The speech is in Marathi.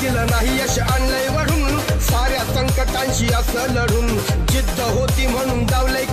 दिलं नाही यश आणलंय वरून. साऱ्या संकटांशी असं लढून जिद्द होती म्हणून दावलंय